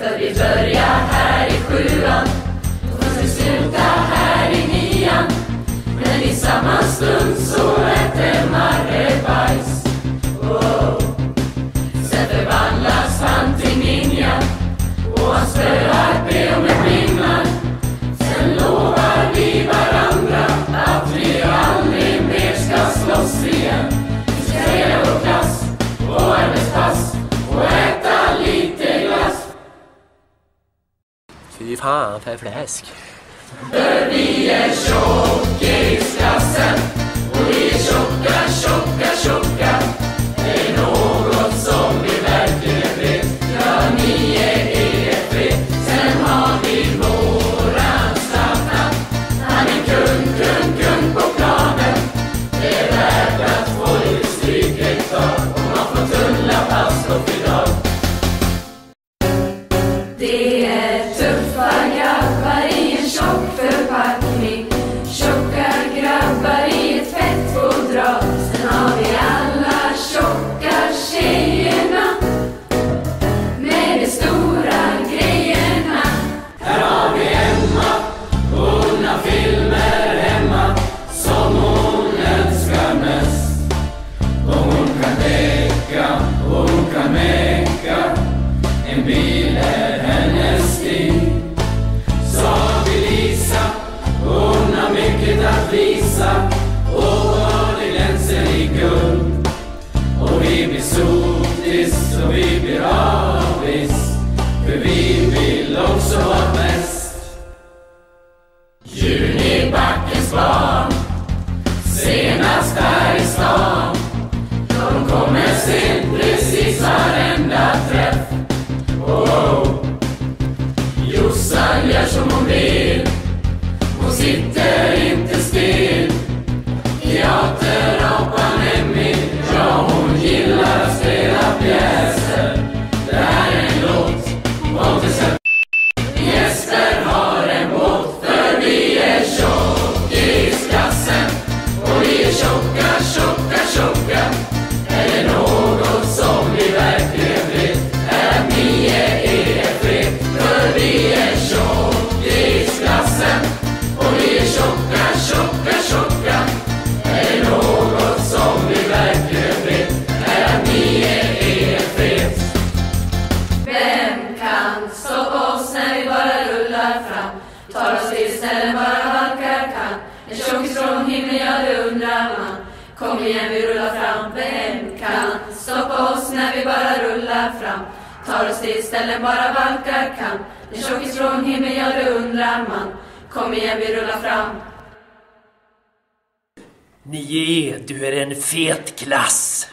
För vi börjar här i sjuan och ska sluta här i nian. Men i samma stund så äter Marre bajs. Oh. Sen förvandlas han till ninja och han spöar fan för fläsk. För Vi är tjockisklassen och vi är tjocka, tjocka, tjocka. En bil är hennes stil. Sa vi Lisa, hon har mycket att visa. Och vad det glänser i guld? Och vi blir sotis och vi blir avis. För vi vill också vara bäst. Junibackens barn Senast här i stan. De kommer sent precis varenda som hon vill. Hon sitter inte still. Teaterapan Emmy Ja, hon gillar att spela pjäser. Det här är en låt om till exempel Jesper har en båt För vi är tjockisklassen Och vi är tjocka, tjocka, tjocka. En tjockis från himlen, ja det undrar man. Kom igen, vi rullar fram. Vem kan stoppa oss när vi bara rullar fram? Tar oss till ställen bara valkar kan. En tjockis från himlen, ja det undrar man. Kom igen, vi rullar fram. 9E, du är en fet klass.